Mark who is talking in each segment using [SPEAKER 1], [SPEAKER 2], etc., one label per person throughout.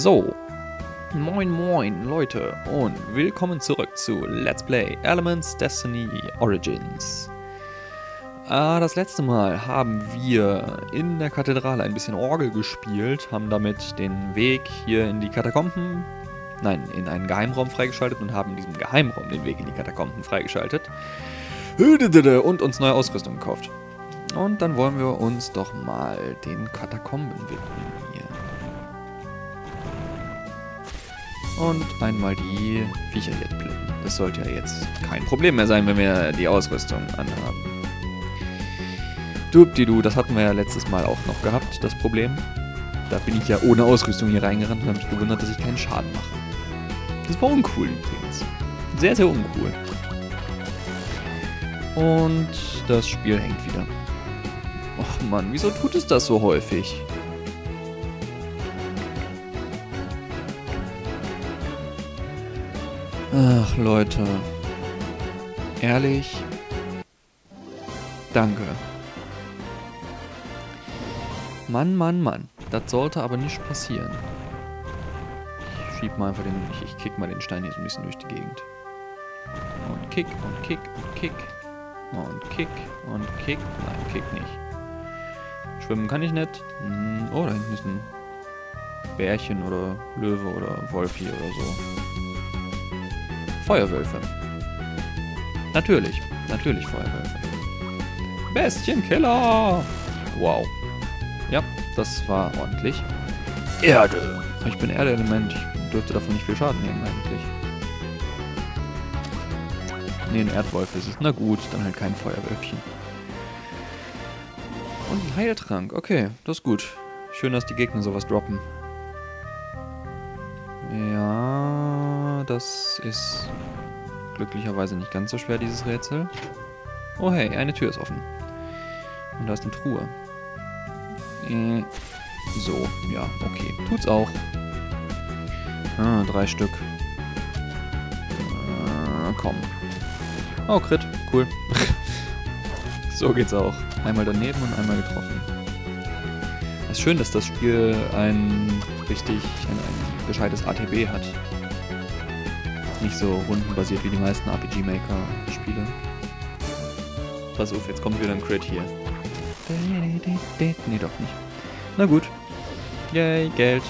[SPEAKER 1] So, moin moin Leute und willkommen zurück zu Let's Play Elements Destiny Origins. Äh, das letzte Mal haben wir in der Kathedrale ein bisschen Orgel gespielt, haben damit den Weg hier in die Katakomben, nein, in einen Geheimraum freigeschaltet und haben in diesem Geheimraum den Weg in die Katakomben freigeschaltet und uns neue Ausrüstung gekauft. Und dann wollen wir uns doch mal den Katakomben widmen Und einmal die Viecher jetzt blinden. Das sollte ja jetzt kein Problem mehr sein, wenn wir die Ausrüstung anhaben. Dubdidu, das hatten wir ja letztes Mal auch noch gehabt, das Problem. Da bin ich ja ohne Ausrüstung hier reingerannt und habe mich gewundert, dass ich keinen Schaden mache. Das war uncool übrigens. Sehr, sehr uncool. Und das Spiel hängt wieder. Och Mann, wieso tut es das so häufig? Ach Leute. Ehrlich. Danke. Mann, Mann, Mann. Das sollte aber nicht passieren. Ich schieb mal einfach den. Ich, ich kick mal den Stein hier so ein bisschen durch die Gegend. Und kick und kick und kick. Und kick und kick. Nein, kick nicht. Schwimmen kann ich nicht. Hm, oh, da hinten ist ein Bärchen oder Löwe oder Wolf hier oder so. Feuerwölfe. Natürlich, natürlich Feuerwölfe. Bestienkiller! Wow. Ja, das war ordentlich. Erde. Ich bin Erdeelement. Ich dürfte davon nicht viel Schaden nehmen eigentlich. Nee, ein Erdwolf ist es. Na gut, dann halt kein Feuerwölfchen. Und ein Heiltrank. Okay, das ist gut. Schön, dass die Gegner sowas droppen. Das ist glücklicherweise nicht ganz so schwer, dieses Rätsel. Oh hey, eine Tür ist offen. Und da ist eine Truhe. Äh, so, ja, okay. Tut's auch. Ah, drei Stück. Äh, komm. Oh, Crit. Cool. so geht's auch. Einmal daneben und einmal getroffen. Es ist schön, dass das Spiel ein richtig, ein, ein gescheites ATB hat. Nicht so rundenbasiert wie die meisten RPG-Maker-Spiele. Pass auf, jetzt kommt wieder ein Crit hier. Nee, doch nicht. Na gut. Yay, Geld.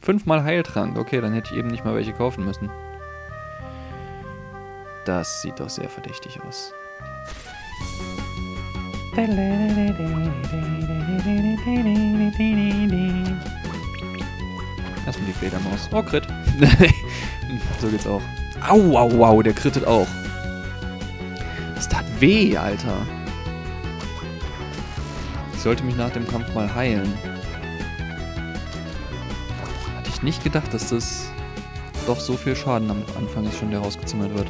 [SPEAKER 1] Fünfmal Heiltrank. Okay, dann hätte ich eben nicht mal welche kaufen müssen. Das sieht doch sehr verdächtig aus. Erstmal die Fledermaus. Oh, Crit. so geht's auch. Au, au, au, der krittet auch. Das tat weh, Alter. Ich sollte mich nach dem Kampf mal heilen. Hatte ich nicht gedacht, dass das doch so viel Schaden am Anfang ist schon, der rausgezimmert wird.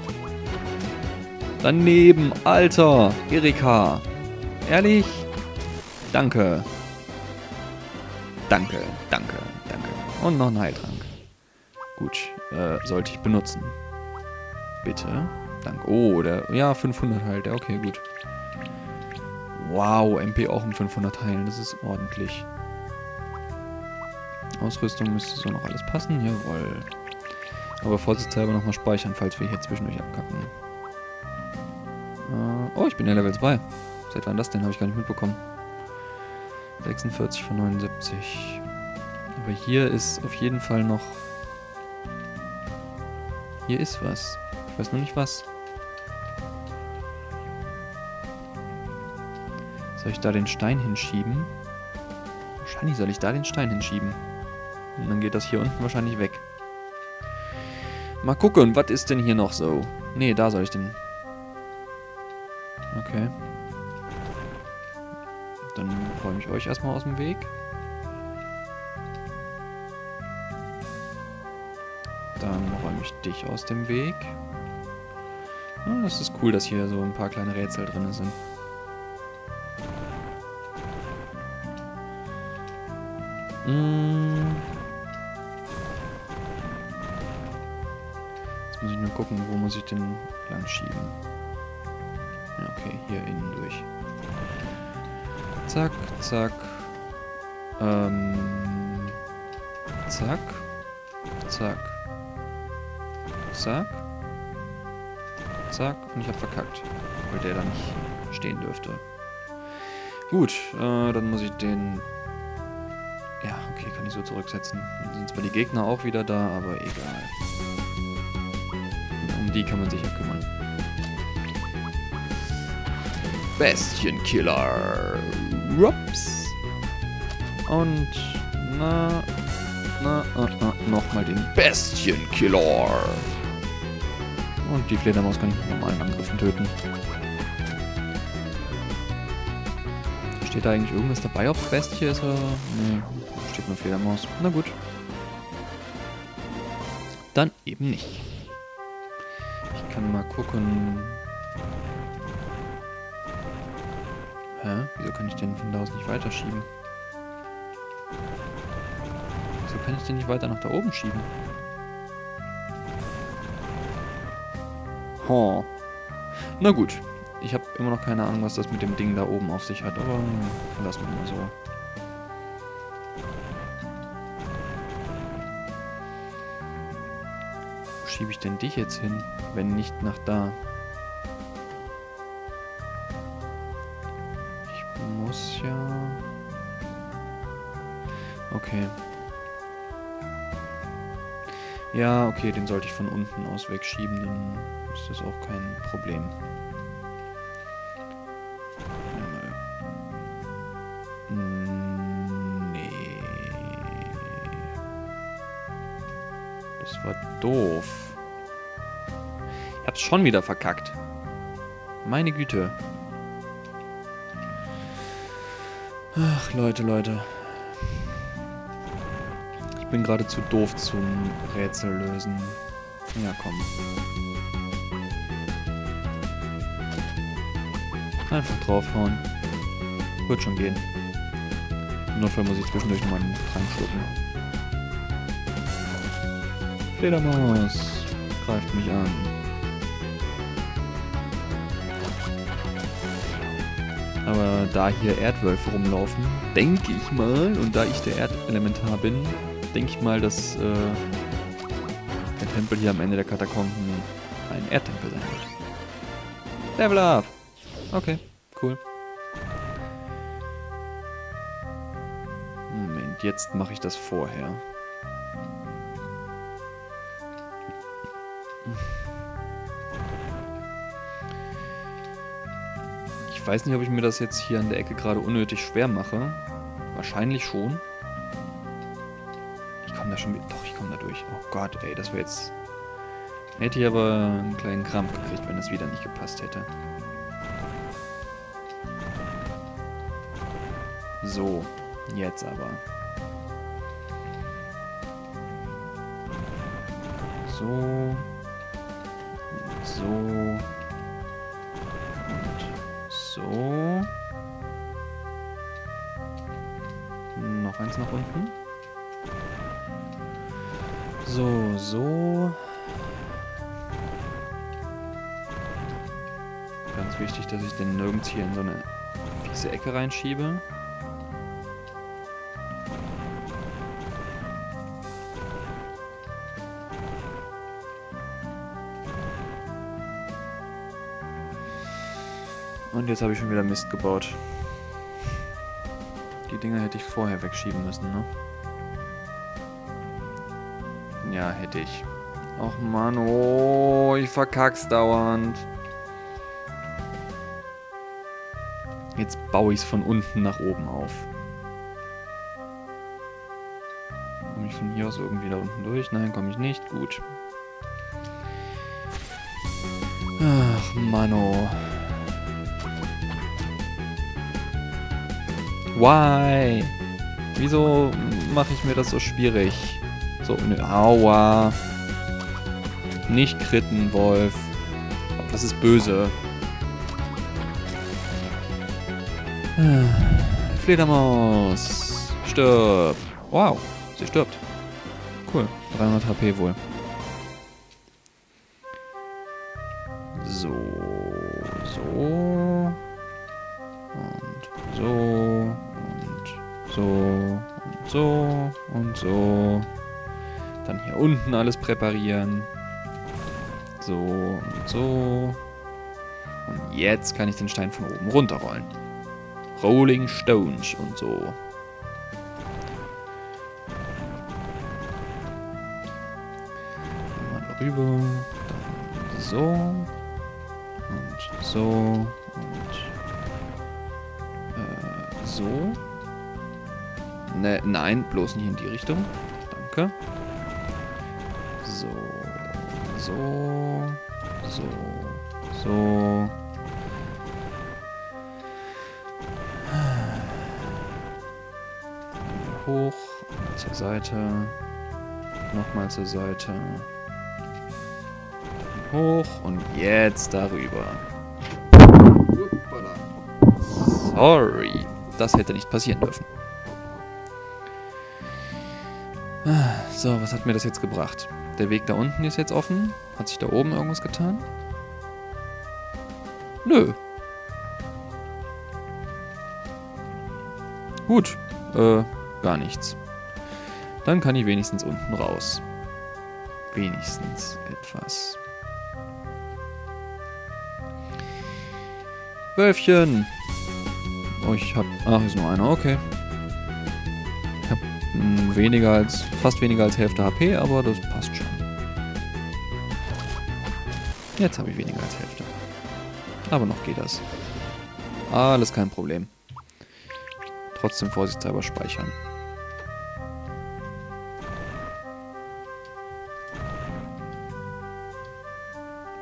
[SPEAKER 1] Daneben, Alter! Erika! Ehrlich? Danke. Danke, danke, danke. Und noch ein Heiltrank. Gut, äh, sollte ich benutzen. Bitte. Danke. Oh, der, ja, 500 heilt er. Okay, gut. Wow, MP auch um 500 heilen. Das ist ordentlich. Ausrüstung müsste so noch alles passen. Jawohl. Aber vorsichtshalber nochmal speichern, falls wir hier zwischendurch abkacken. Äh, oh, ich bin ja Level 2. Seit wann das denn? Habe ich gar nicht mitbekommen. 46 von 79. Aber hier ist auf jeden Fall noch... Hier ist was. Ich weiß nur nicht was. Soll ich da den Stein hinschieben? Wahrscheinlich soll ich da den Stein hinschieben. Und dann geht das hier unten wahrscheinlich weg. Mal gucken, was ist denn hier noch so? Nee, da soll ich den... Okay. Dann räume ich euch erstmal aus dem Weg. Räume ich dich aus dem Weg. Ah, das ist cool, dass hier so ein paar kleine Rätsel drin sind. Mm. Jetzt muss ich nur gucken, wo muss ich den lang schieben. Ja, okay, hier innen durch. Zack, zack. Ähm, Zack. Zack. Zack. Zack. Und ich habe verkackt. Weil der da nicht stehen dürfte. Gut, äh, dann muss ich den... Ja, okay, kann ich so zurücksetzen. Dann sind zwar die Gegner auch wieder da, aber egal. Um die kann man sich ja kümmern. Bestienkiller. Rups. Und na, na, na, na nochmal den Bestienkiller. Und die Fledermaus kann ich mit normalen Angriffen töten. Steht da eigentlich irgendwas dabei, ob Bestie ist oder... Nee, steht nur Fledermaus. Na gut. Dann eben nicht. Ich kann mal gucken... Hä? Wieso kann ich den von da aus nicht weiterschieben? Wieso kann ich den nicht weiter nach da oben schieben? Oh. Na gut. Ich habe immer noch keine Ahnung, was das mit dem Ding da oben auf sich hat, aber lassen wir mal so. Wo schiebe ich denn dich jetzt hin, wenn nicht nach da? Ja, okay, den sollte ich von unten aus wegschieben, dann ist das auch kein Problem. Das war doof. Ich hab's schon wieder verkackt. Meine Güte. Ach, Leute, Leute. Bin gerade zu doof zum Rätsel lösen. Ja, komm. Einfach draufhauen. Wird schon gehen. Im Notfall muss ich zwischendurch nochmal einen Trank schlucken. Fledermaus greift mich an. Aber da hier Erdwölfe rumlaufen, denke ich mal, und da ich der Erdelementar bin, denke ich mal, dass äh, der Tempel hier am Ende der Katakomben ein Erdtempel sein wird. Level up! Okay, cool. Moment, jetzt mache ich das vorher. Ich weiß nicht, ob ich mir das jetzt hier an der Ecke gerade unnötig schwer mache. Wahrscheinlich schon. Schon wieder... Doch, ich komme da durch. Oh Gott, ey, das wäre jetzt... Hätte ich aber einen kleinen Krampf gekriegt, wenn das wieder nicht gepasst hätte. So, jetzt aber. So. So. Und so. Noch eins nach unten. So, so. Ganz wichtig, dass ich den nirgends hier in so eine fiese Ecke reinschiebe. Und jetzt habe ich schon wieder Mist gebaut. Die Dinger hätte ich vorher wegschieben müssen, ne? Ja, hätte ich. Och Mann, oh, ich verkack's dauernd. Jetzt baue ich es von unten nach oben auf. Komme ich von hier aus irgendwie da unten durch? Nein, komme ich nicht. Gut. Ach, Mano. Why? Wieso mache ich mir das so schwierig? So, ne, aua. Nicht kritten, Wolf. Das ist böse. Fledermaus. Stirb. Wow, sie stirbt. Cool. 300 HP wohl. So, so. Und so. Und so. Und so. Und so. Dann hier unten alles präparieren. So und so. Und jetzt kann ich den Stein von oben runterrollen. Rolling Stones und so. Mal rüber. Dann so. Und so. Und äh, so. Ne, nein, bloß nicht in die Richtung. Danke. So. So. So. Hoch, zur Seite, nochmal zur Seite, hoch und jetzt darüber. Sorry, das hätte nicht passieren dürfen. So, was hat mir das jetzt gebracht? Der Weg da unten ist jetzt offen. Hat sich da oben irgendwas getan? Nö. Gut. Äh, gar nichts. Dann kann ich wenigstens unten raus. Wenigstens etwas. Wölfchen. Oh, ich hab... Ach, ist nur einer. Okay. Weniger als... Fast weniger als Hälfte HP, aber das passt schon. Jetzt habe ich weniger als Hälfte. Aber noch geht das. Alles kein Problem. Trotzdem vorsichtshalber speichern.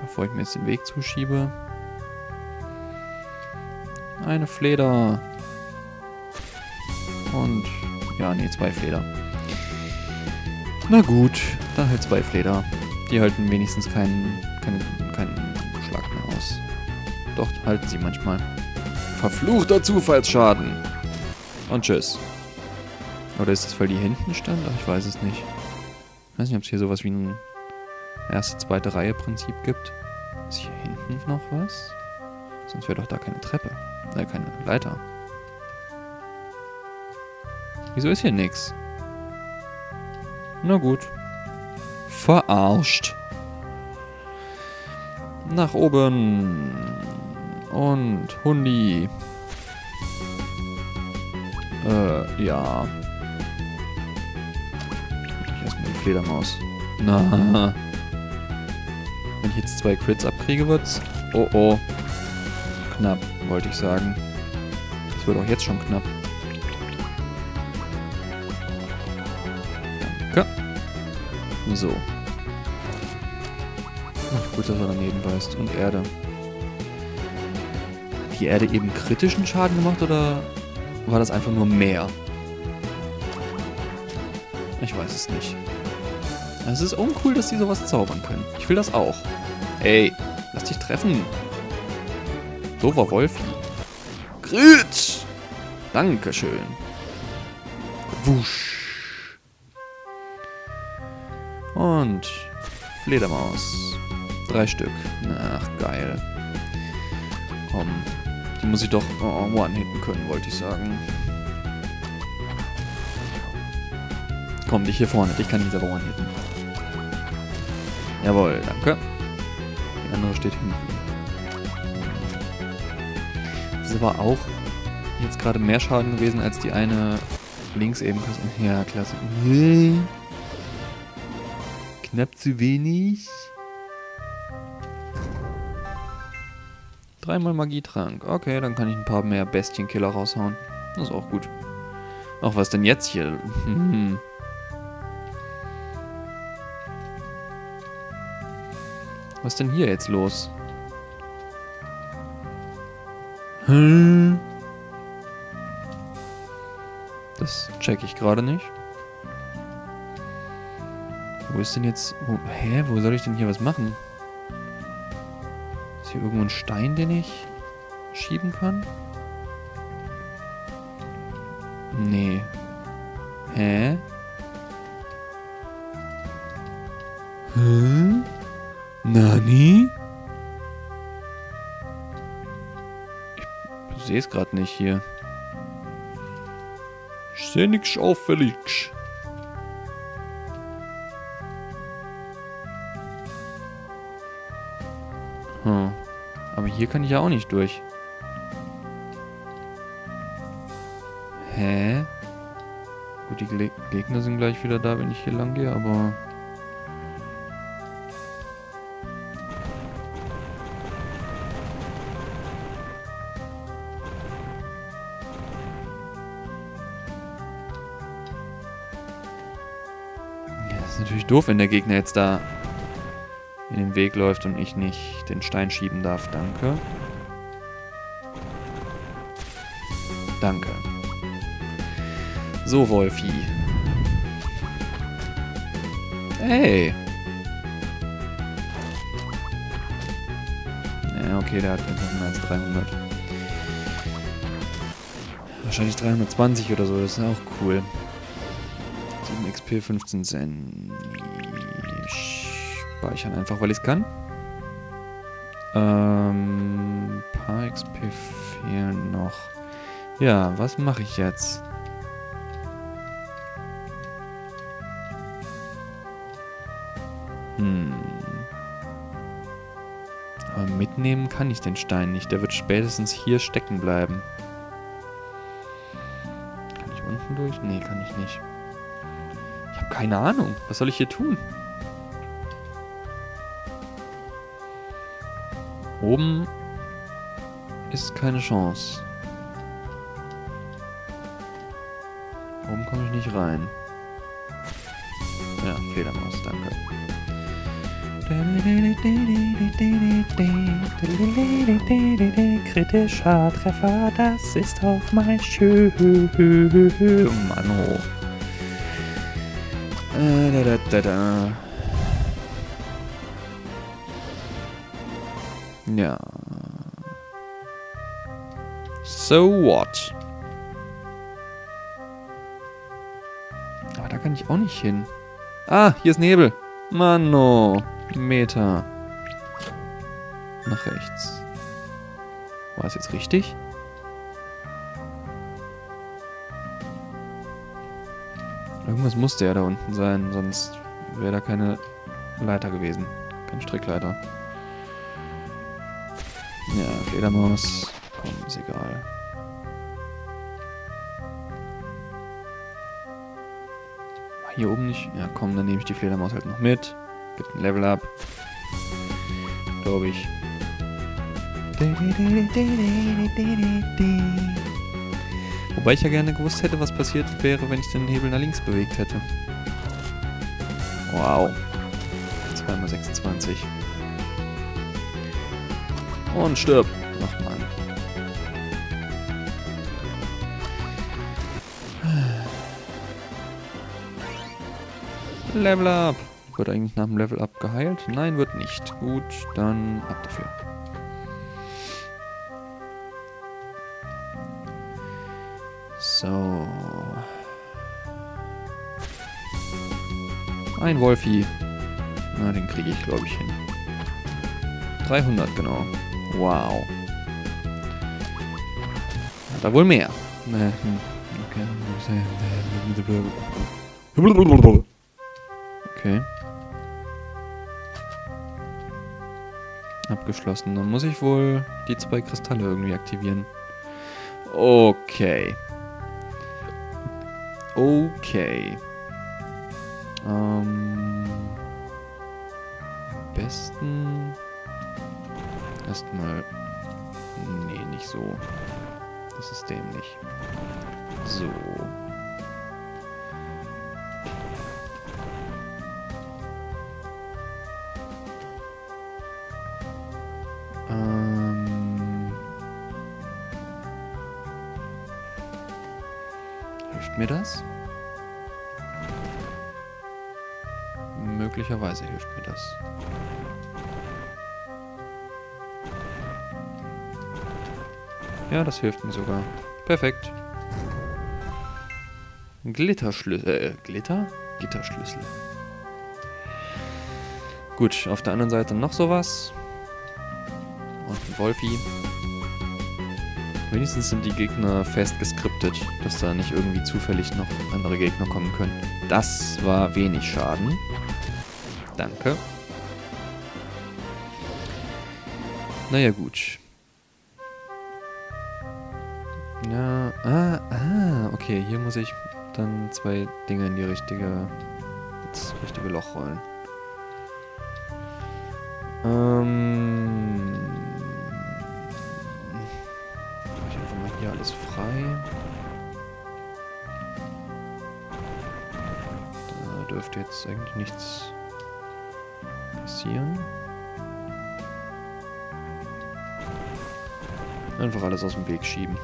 [SPEAKER 1] Bevor ich mir jetzt den Weg zuschiebe. Eine Fleder. Und, ja, nee, zwei Fleder. Na gut, dann halt zwei Fleder. Die halten wenigstens keinen, keinen, keinen Schlag mehr aus. Doch, halten sie manchmal. Verfluchter Zufallsschaden. Und tschüss. Oder ist das, weil die hinten stand? Ach, ich weiß es nicht. Ich weiß nicht, ob es hier sowas wie ein erste, zweite Reihe Prinzip gibt. Ist hier hinten noch was? Sonst wäre doch da keine Treppe. Äh, keine Leiter. Wieso ist hier nichts? Na gut. Verarscht. Nach oben. Und Hundi. Äh, ja. Ich erstmal die Fledermaus. Na. Wenn ich jetzt zwei Crits abkriege, wird's. Oh oh. Knapp, wollte ich sagen. Das wird auch jetzt schon knapp. So. Ach, gut, dass er daneben beißt. Und Erde. Die Erde eben kritischen Schaden gemacht oder war das einfach nur mehr? Ich weiß es nicht. Es ist uncool, dass die sowas zaubern können. Ich will das auch. Ey, lass dich treffen. Dover Wolfi. Grit! Dankeschön. Wusch. Und Fledermaus. Drei Stück. Ach, geil. Komm. Die muss ich doch oh, one-hitten können, wollte ich sagen. Komm, dich hier vorne. Dich kann ich selber one-hitten. Jawohl, danke. Die andere steht hinten. Das ist aber auch jetzt gerade mehr Schaden gewesen als die eine links eben. Ja, klasse. Knapp zu wenig. Dreimal Magietrank. Okay, dann kann ich ein paar mehr Bestienkiller raushauen. Das ist auch gut. Auch was denn jetzt hier? Was denn hier jetzt los? Hm. Das check ich gerade nicht. Wo ist denn jetzt... Wo, hä? Wo soll ich denn hier was machen? Ist hier irgendwo ein Stein, den ich schieben kann? Nee. Hä? Hä? Nani? Ich sehe es gerade nicht hier. Ich sehe nichts auffällig. Hier kann ich ja auch nicht durch. Hä? Gut, die Gegner sind gleich wieder da, wenn ich hier lang gehe, aber... Ja, das ist natürlich doof, wenn der Gegner jetzt da in den Weg läuft und ich nicht den Stein schieben darf. Danke. Danke. So, Wolfi. Hey. Ja, okay, der hat einfach mehr als 300. Wahrscheinlich 320 oder so, das ist auch cool. 7 XP, 15 Cent. Speichern einfach, weil ich es kann. Ähm, paar XP fehlen noch. Ja, was mache ich jetzt? Hm. Aber mitnehmen kann ich den Stein nicht. Der wird spätestens hier stecken bleiben. Kann ich unten durch? Nee, kann ich nicht. Ich habe keine Ahnung. Was soll ich hier tun? Oben ist keine Chance. Oben komme ich nicht rein. Ja, Fledermaus, danke.
[SPEAKER 2] Kritischer Treffer, das ist doch mein Schön.
[SPEAKER 1] Mann, oh. Äh, da, da, da, da. Ja. So what? Aber da kann ich auch nicht hin. Ah, hier ist Nebel. Mano. Meter. Nach rechts. War es jetzt richtig? Irgendwas musste ja da unten sein, sonst wäre da keine Leiter gewesen. Kein Strickleiter. Ja, Fledermaus. Komm, ist egal. Hier oben nicht. Ja, komm, dann nehme ich die Fledermaus halt noch mit. Gibt ein Level up. Glaube ich. Wobei ich ja gerne gewusst hätte, was passiert wäre, wenn ich den Hebel nach links bewegt hätte. Wow. 2x26. Und stirb. Nochmal. Level up. Wird eigentlich nach dem Level up geheilt? Nein, wird nicht. Gut, dann ab dafür. So. Ein Wolfi. Na, den kriege ich, glaube ich, hin. 300, genau. Wow. Hat er wohl mehr. Hm, Okay. Okay. Abgeschlossen. Dann muss ich wohl die zwei Kristalle irgendwie aktivieren. Okay. Okay. Ähm, am besten erstmal. Nee, nicht so. Das ist dämlich. So. Ähm, hilft mir das? Möglicherweise hilft mir das. Ja, das hilft mir sogar. Perfekt. Glitterschlüssel. Äh, Glitter? Gitterschlüssel. Gut, auf der anderen Seite noch sowas. Und ein Wolfi. Wenigstens sind die Gegner fest geskriptet, dass da nicht irgendwie zufällig noch andere Gegner kommen können. Das war wenig Schaden. Danke. Naja, gut. Ah, ah, okay, hier muss ich dann zwei Dinge in die richtige, ins richtige Loch rollen. Ähm, mach ich einfach mal hier alles frei. Da dürfte jetzt eigentlich nichts passieren. Einfach alles aus dem Weg schieben.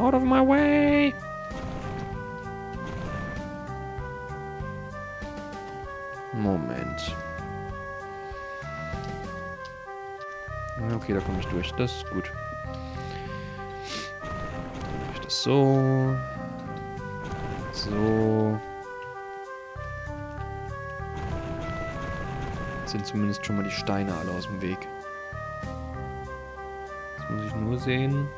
[SPEAKER 1] Out of my way! Moment. Okay, da komme ich durch. Das ist gut. Dann mache ich das so. So. Jetzt sind zumindest schon mal die Steine alle aus dem Weg. Jetzt muss ich nur sehen.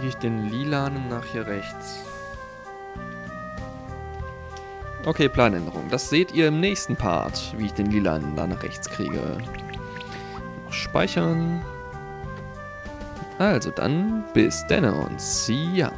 [SPEAKER 1] Kriege ich den lilanen nach hier rechts? Okay, Planänderung. Das seht ihr im nächsten Part, wie ich den lilanen da nach rechts kriege. Speichern. Also dann, bis dann und see ya.